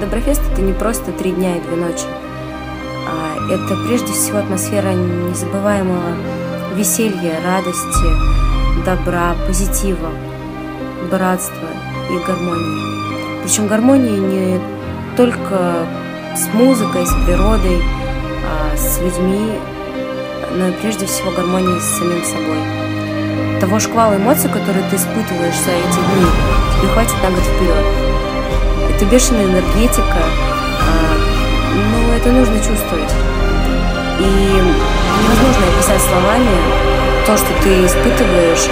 Доброфест это не просто три дня и две ночи. А это прежде всего атмосфера незабываемого веселья, радости, добра, позитива, братства и гармонии. Причем гармонии не только с музыкой, с природой, а с людьми, но и прежде всего гармонии с самим собой. Того шквала эмоций, которые ты испытываешь за эти дни, тебе хватит на год вперед. Это бешеная энергетика, а, ну, это нужно чувствовать. И невозможно описать словами то, что ты испытываешь,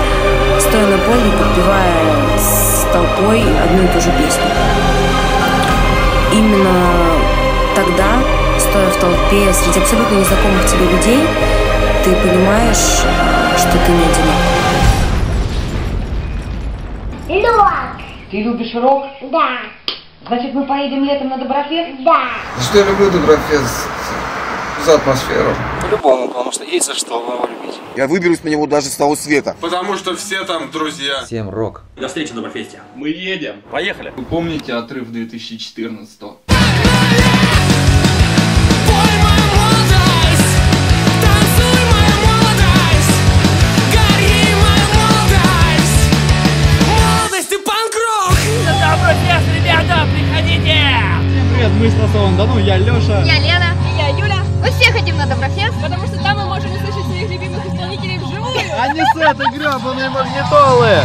стоя на поле, подпевая с толпой одну и ту же песню. Именно тогда, стоя в толпе среди абсолютно незнакомых тебе людей, ты понимаешь, что ты не одинок. Лёг. Ты любишь рок? Да. Значит, мы поедем летом на Доброфест? Да. За что я люблю Доброфест? За атмосферу. По-любому, потому что есть за что его любить. Я выберусь на него даже с того света. Потому что все там друзья. Всем рок. До встречи на Доброфесте. Мы едем. Поехали. Вы помните отрыв 2014 -го? Доброфест, ребята, приходите! Всем привет, мы с Ростова-на-Дону, я Лёша. Я Лена. И я Юля. Мы все хотим на Доброфест, потому что там мы можем услышать своих любимых исполнителей вживую. А не с этой гребаной магнитолы!